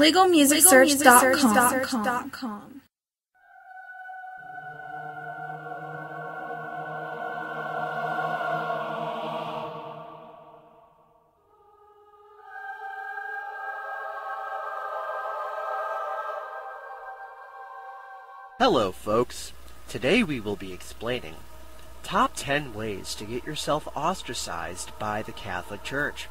LegalMusicSearch.com. Hello, folks. Today we will be explaining Top 10 Ways to Get Yourself Ostracized by the Catholic Church.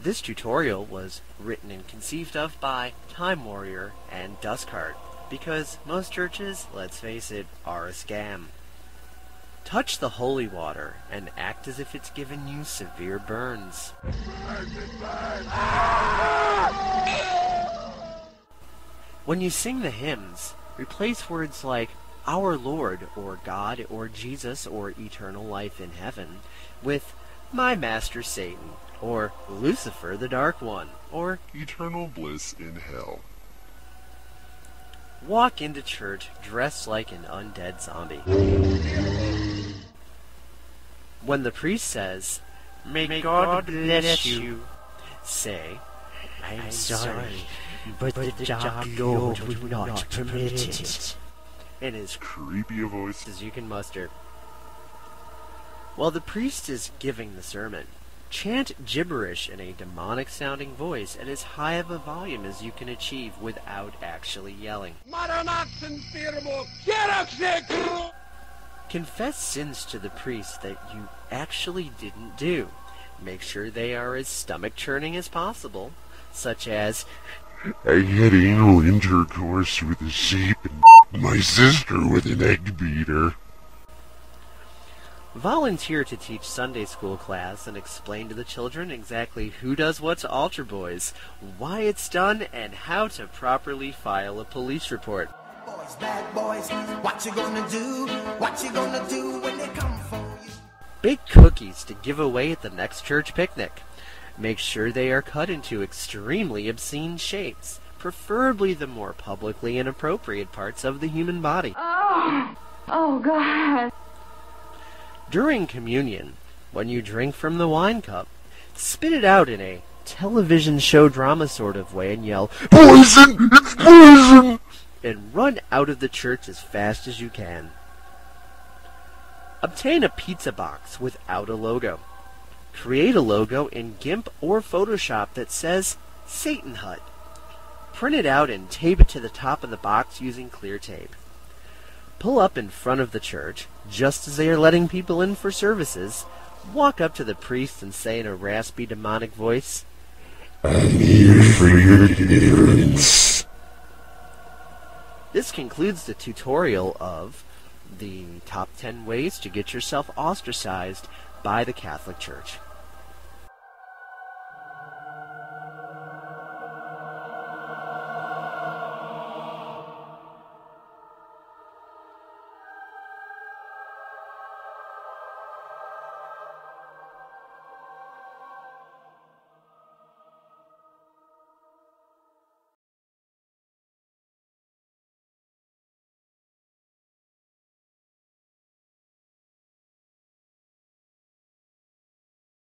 This tutorial was written and conceived of by Time Warrior and Duskheart, because most churches, let's face it, are a scam. Touch the holy water and act as if it's given you severe burns. When you sing the hymns, replace words like our Lord, or God, or Jesus, or eternal life in heaven with my master Satan, or Lucifer the Dark One, or eternal bliss in hell. walk into church dressed like an undead zombie. When the priest says, May, God, bless you, say, I'm, sorry, but, the, dark Lord would not permit it. In as Creepy a voice. as you can muster. While the priest is giving the sermon, chant gibberish in a demonic sounding voice at as high of a volume as you can achieve without actually yelling. Confess sins to the priest that you actually didn't do. Make sure they are as stomach churning as possible, such as, I had anal intercourse with a sheep and my sister with an egg beater. Volunteer to teach Sunday school class and explain to the children exactly who does what to altar boys, why it's done, and how to properly file a police report. boys, bad boys. What you gonna do? What you gonna do when they come for you? Big cookies to give away at the next church picnic. Make sure they are cut into extremely obscene shapes, preferably the more publicly inappropriate parts of the human body. Oh, oh God. During communion, when you drink from the wine cup, spit it out in a television show drama sort of way and yell, Poison! It's poison! and run out of the church as fast as you can. Obtain a pizza box without a logo. Create a logo in GIMP or Photoshop that says Satan Hut. Print it out and tape it to the top of the box using clear tape. Pull up in front of the church, just as they are letting people in for services. Walk up to the priest and say in a raspy demonic voice, I'm here for your deliverance. This concludes the tutorial of the top 10 ways to get yourself ostracized by the Catholic Church.